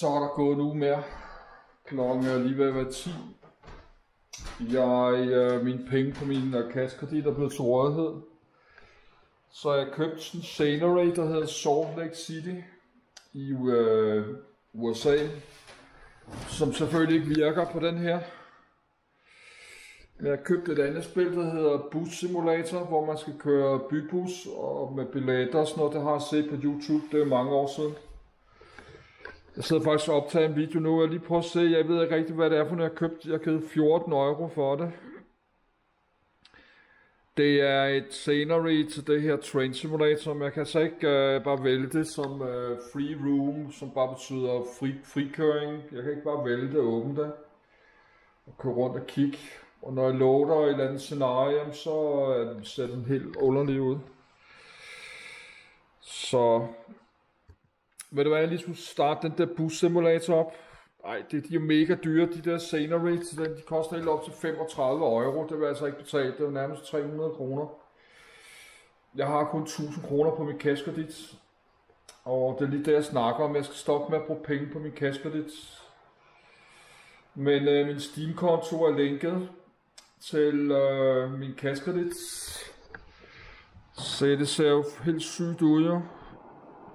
Så er der gået en uge mere. Klokken er lige ved at være 10. Jeg, øh, mine penge på min øh, kassekredit er blevet til rådighed. Så jeg købte sådan en Scenery, der hedder Salt Lake City i øh, USA. Som selvfølgelig ikke virker på den her. Men jeg købte et andet spil, der hedder Bus Simulator, hvor man skal køre bybus og med billetter og sådan noget. Det har jeg set på YouTube, det er mange år siden. Jeg sidder faktisk og optager en video nu, og lige prøver at se, jeg ved ikke rigtig, hvad det er for noget, jeg har købt. Jeg har givet 14 euro for det. Det er et scenery til det her Train Simulator, men jeg kan altså ikke øh, bare vælge det som øh, free room, som bare betyder fri, frikøring. Jeg kan ikke bare vælge det og åbne det og køre rundt og kigge. Og når jeg loader et eller andet scenarie, så øh, ser den helt underlig ud. Så ved du hvad, jeg lige skulle starte den der bus simulator op. Nej, det, de er mega dyre, de der scenery, de koster helt op til 35 euro. Det vil jeg altså ikke betale, det er nærmest 300 kroner. Jeg har kun 1000 kroner på min kaskredit, Og det er lige det, jeg snakker om. Jeg skal stoppe med at bruge penge på min kaskredit. Men øh, min Steam-konto er linket til øh, min kaskredit. Så det ser jo helt sygt ud, jo.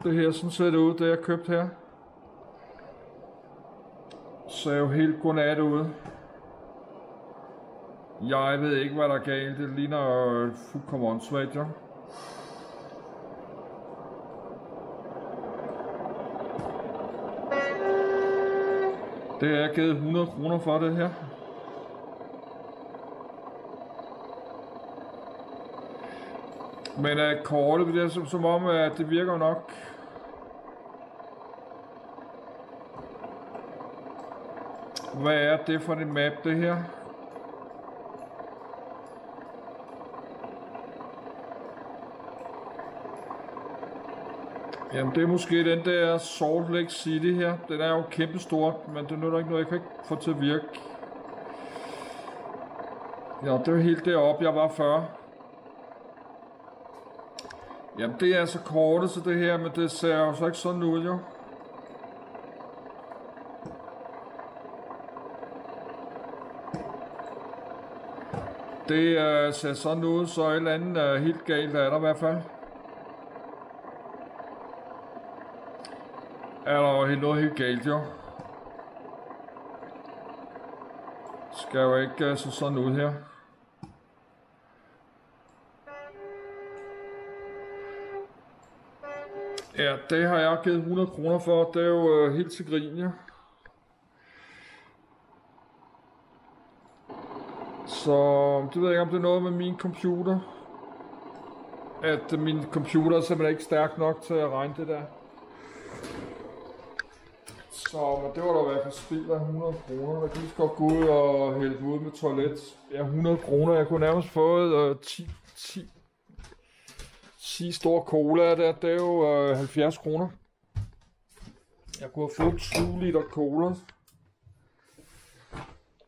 Det her, sådan ser det ud, det jeg købte her. Så er jo helt godnat ud. Jeg ved ikke, hvad der er galt. Det ligner øh, fuldkommen åndssvagt, jo. Det er givet 100 kroner for det her. Men uh, kortet, det er som, som om, at det virker nok. Hvad er det for en map, det her? Jamen det er måske den der Salt Lake City her. Den er jo kæmpestor, men det er ikke noget, jeg kan ikke få til at virke. Ja, det er helt deroppe, jeg var før. Jamen det er altså kortet så det her, men det ser jo så ikke sådan ud jo. Det øh, ser sådan ud, så et eller andet øh, helt galt er der i hvert fald. Er der jo helt noget helt galt jo. Skal jo ikke øh, se sådan ud her. Ja, det har jeg givet 100 kroner for. Det er jo øh, helt til grin, ja. Så det ved jeg ikke, om det er noget med min computer. At min computer er simpelthen ikke stærk nok til at regne det der. Så men det var da i hvert fald spild af 100 kroner. Jeg kan lige godt gå ud og hælde ud med toilet. Ja, 100 kroner. Jeg kunne nærmest fået øh, 10, 10 10 store cola der, det er jo øh, 70 kroner. Jeg kunne have fået 20 liter cola.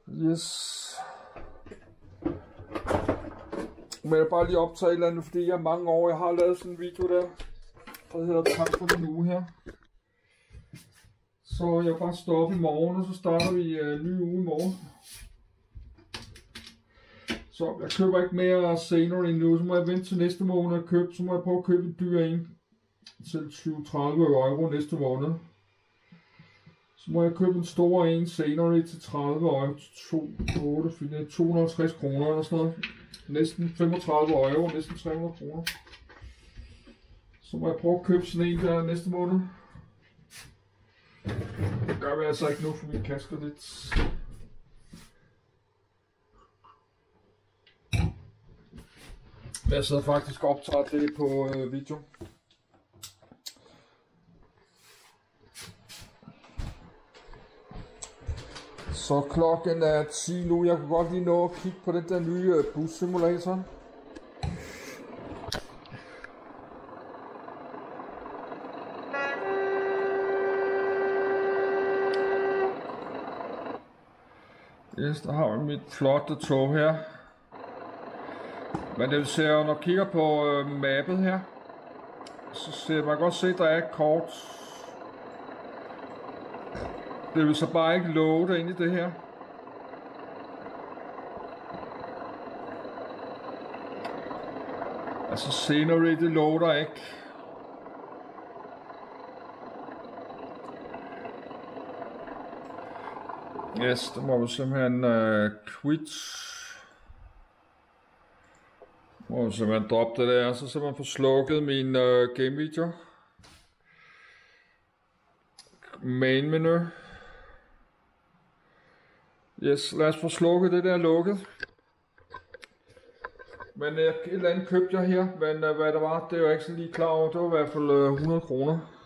Yes. Må jeg bare lige optage et eller andet, fordi jeg mange år, jeg har lavet sådan en video der, der hedder Tak for den uge her. Så jeg bare stoppe i morgen, og så starter vi øh, ny uge i morgen. Så jeg køber ikke mere senere endnu, så må jeg vente til næste måned og købe, så må jeg prøve at købe et dyr ind til 20-30 euro næste måned. Så må jeg købe en stor en senere til 30 øre, 2, 8, 4, 250 kroner eller sådan noget. Næsten 35 øre, næsten 300 kroner. Så må jeg prøve at købe sådan en der næste måned. Det gør vi altså ikke nu for min kaskedit. Jeg sidder faktisk og optager det på øh, video. Så klokken er 10 nu. Jeg kunne godt lige nå at kigge på den der nye øh, bussimulator. Yes, der har vi mit flotte tog her. Men det ser jo, når jeg kigger på øh, mappet her, så ser man godt se, at der er et kort. Det vil så bare ikke loade ind i det her. Altså scenery, det loader ikke. Yes, der må vi simpelthen uh, quit. Må vi simpelthen droppe det der, så simpelthen få slukket min uh, game video. Main menu. Yes, lad os få slukket det der lukket. Men uh, et eller andet købte jeg her, men øh, hvad det var, det er jeg ikke så lige klar over. Det var i hvert fald øh, 100 kroner.